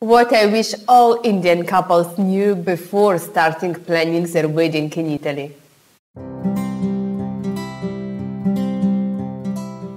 What I wish all Indian couples knew before starting planning their wedding in Italy.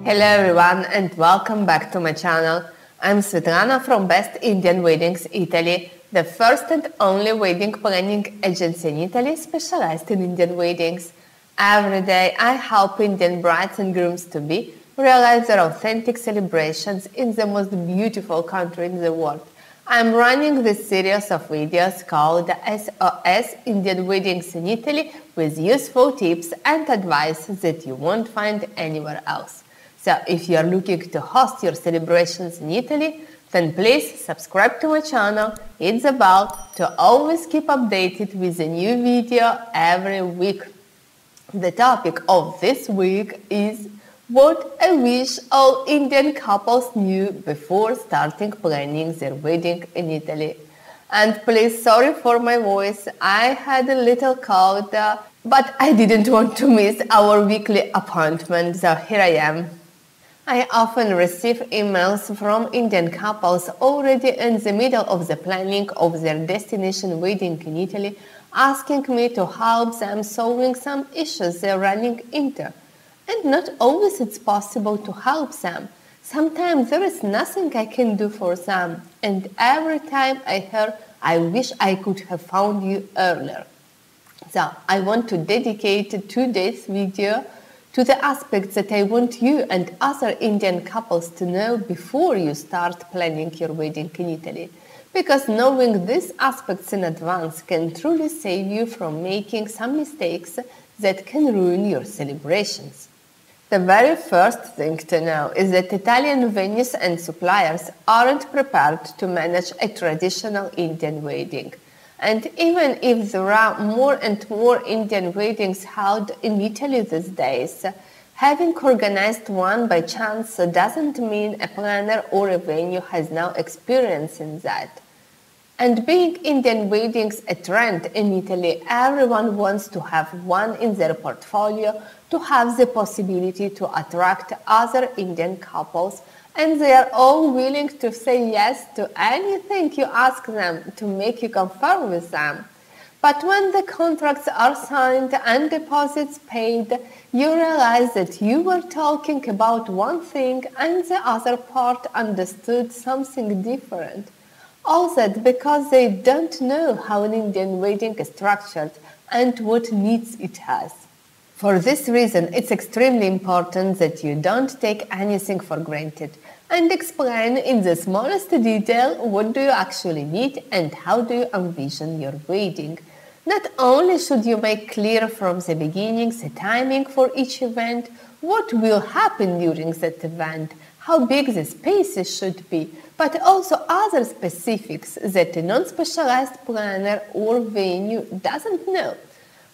Hello everyone and welcome back to my channel. I'm Svetlana from Best Indian Weddings Italy, the first and only wedding planning agency in Italy specialized in Indian weddings. Every day I help Indian brides and grooms to be realize their authentic celebrations in the most beautiful country in the world – I'm running this series of videos called SOS Indian Weddings in Italy with useful tips and advice that you won't find anywhere else. So if you are looking to host your celebrations in Italy, then please subscribe to my channel, the bell to always keep updated with a new video every week. The topic of this week is what I wish all Indian couples knew before starting planning their wedding in Italy. And please, sorry for my voice, I had a little cold, uh, but I didn't want to miss our weekly appointment, so here I am. I often receive emails from Indian couples already in the middle of the planning of their destination wedding in Italy, asking me to help them solving some issues they're running into. And not always it's possible to help them. Sometimes there is nothing I can do for them. And every time I hear, I wish I could have found you earlier. So I want to dedicate today's video to the aspects that I want you and other Indian couples to know before you start planning your wedding in Italy. Because knowing these aspects in advance can truly save you from making some mistakes that can ruin your celebrations. The very first thing to know is that Italian venues and suppliers aren't prepared to manage a traditional Indian wedding. And even if there are more and more Indian weddings held in Italy these days, having organized one by chance doesn't mean a planner or a venue has no experience in that. And being Indian weddings a trend in Italy, everyone wants to have one in their portfolio to have the possibility to attract other Indian couples and they are all willing to say yes to anything you ask them to make you confirm with them. But when the contracts are signed and deposits paid, you realize that you were talking about one thing and the other part understood something different. All that because they don't know how an Indian wedding is structured and what needs it has. For this reason, it's extremely important that you don't take anything for granted and explain in the smallest detail what do you actually need and how do you envision your wedding. Not only should you make clear from the beginning the timing for each event, what will happen during that event, how big the spaces should be, but also other specifics that a non-specialized planner or venue doesn't know.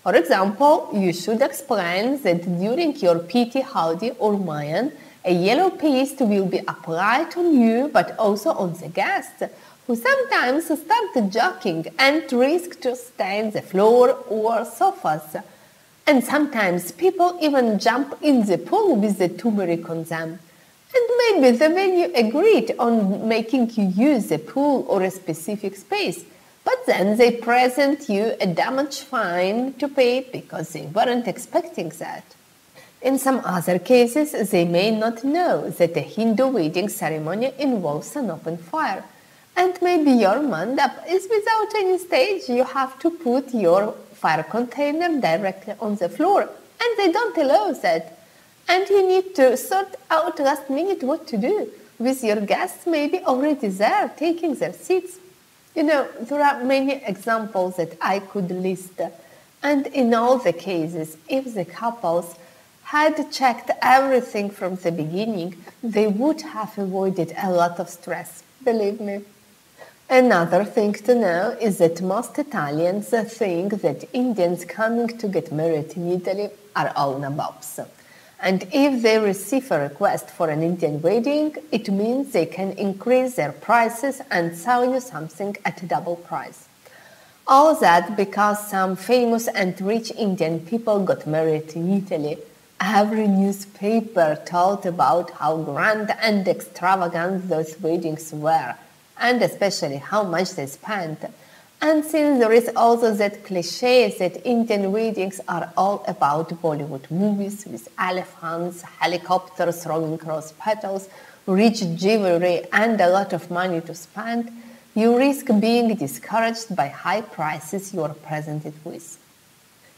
For example, you should explain that during your Pitti Haldi or Mayan, a yellow paste will be applied on you but also on the guests, who sometimes start joking and risk to stain the floor or sofas. And sometimes people even jump in the pool with the turmeric on them. Maybe the venue agreed on making you use a pool or a specific space, but then they present you a damage fine to pay because they weren't expecting that. In some other cases, they may not know that a Hindu wedding ceremony involves an open fire. And maybe your mandap is without any stage. You have to put your fire container directly on the floor, and they don't allow that. And you need to sort out last minute what to do with your guests maybe already there taking their seats. You know, there are many examples that I could list. And in all the cases, if the couples had checked everything from the beginning, they would have avoided a lot of stress, believe me. Another thing to know is that most Italians think that Indians coming to get married in Italy are all nabobs. And if they receive a request for an Indian wedding, it means they can increase their prices and sell you something at a double price. All that because some famous and rich Indian people got married in Italy. Every newspaper told about how grand and extravagant those weddings were. and especially how much they spent. And since there is also that cliche that Indian weddings are all about Bollywood movies with elephants, helicopters throwing rose petals, rich jewelry, and a lot of money to spend, you risk being discouraged by high prices you are presented with.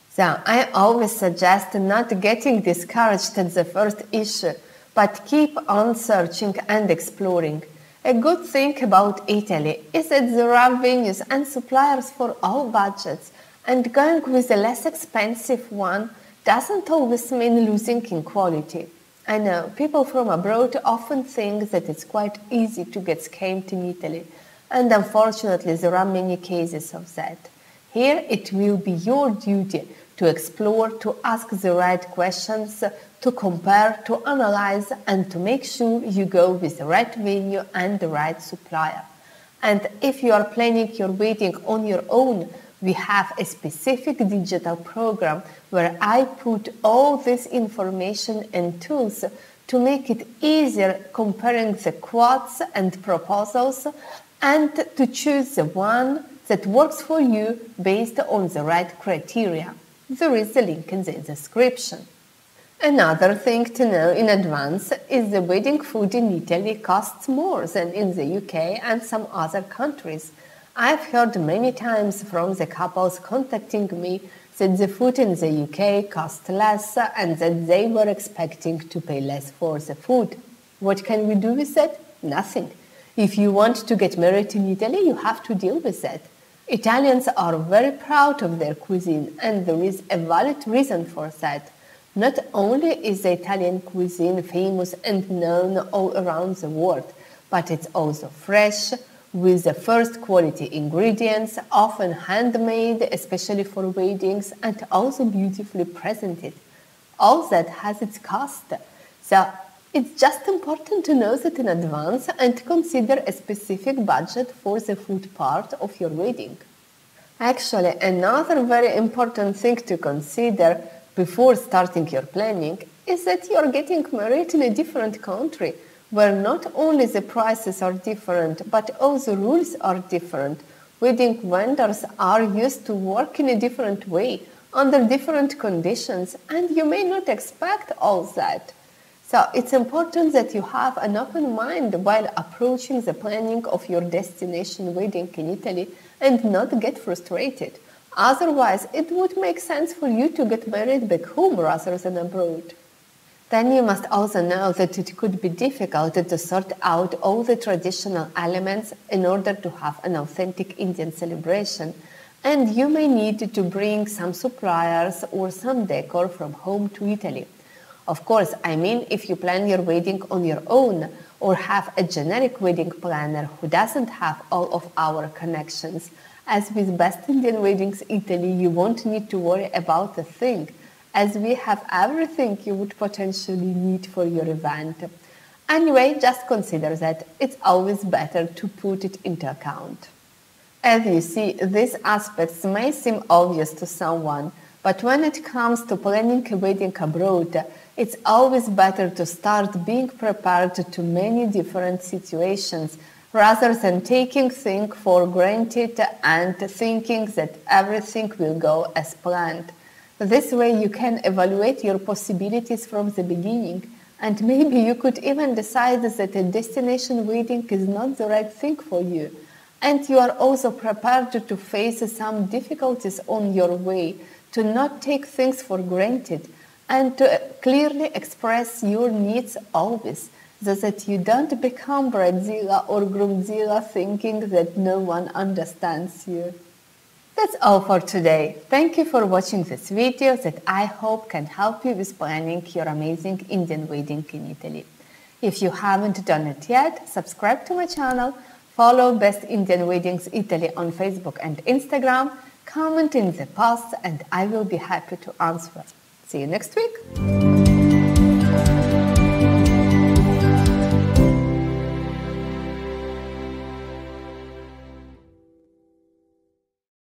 So I always suggest not getting discouraged at the first issue, but keep on searching and exploring. A good thing about Italy is that there are venues and suppliers for all budgets, and going with a less expensive one doesn't always mean losing in quality. I know people from abroad often think that it's quite easy to get scammed in Italy, and unfortunately, there are many cases of that. Here, it will be your duty to explore, to ask the right questions, to compare, to analyze, and to make sure you go with the right venue and the right supplier. And if you are planning your wedding on your own, we have a specific digital program where I put all this information and tools to make it easier comparing the quotes and proposals and to choose the one that works for you based on the right criteria. There is a link in the description. Another thing to know in advance is the wedding food in Italy costs more than in the UK and some other countries. I've heard many times from the couples contacting me that the food in the UK cost less and that they were expecting to pay less for the food. What can we do with that? Nothing. If you want to get married in Italy, you have to deal with that. Italians are very proud of their cuisine, and there is a valid reason for that. Not only is the Italian cuisine famous and known all around the world, but it's also fresh, with the first quality ingredients, often handmade, especially for weddings, and also beautifully presented. All that has its cost. So it's just important to know that in advance and consider a specific budget for the food part of your wedding. Actually, another very important thing to consider before starting your planning is that you're getting married in a different country where not only the prices are different but also rules are different. Wedding vendors are used to work in a different way under different conditions and you may not expect all that. So it's important that you have an open mind while approaching the planning of your destination wedding in Italy and not get frustrated. Otherwise, it would make sense for you to get married back home rather than abroad. Then you must also know that it could be difficult to sort out all the traditional elements in order to have an authentic Indian celebration, and you may need to bring some suppliers or some decor from home to Italy. Of course, I mean if you plan your wedding on your own or have a generic wedding planner who doesn't have all of our connections. As with Best Indian Weddings Italy, you won't need to worry about a thing, as we have everything you would potentially need for your event. Anyway, just consider that it's always better to put it into account. As you see, these aspects may seem obvious to someone, but when it comes to planning a wedding abroad, it's always better to start being prepared to many different situations rather than taking things for granted and thinking that everything will go as planned. This way you can evaluate your possibilities from the beginning and maybe you could even decide that a destination wedding is not the right thing for you. And you are also prepared to face some difficulties on your way, to not take things for granted and to uh, clearly express your needs always so that you don't become bridezilla or groomzilla thinking that no one understands you. That's all for today. Thank you for watching this video that I hope can help you with planning your amazing Indian wedding in Italy. If you haven't done it yet, subscribe to my channel, follow Best Indian Weddings Italy on Facebook and Instagram, comment in the posts and I will be happy to answer. See you next week.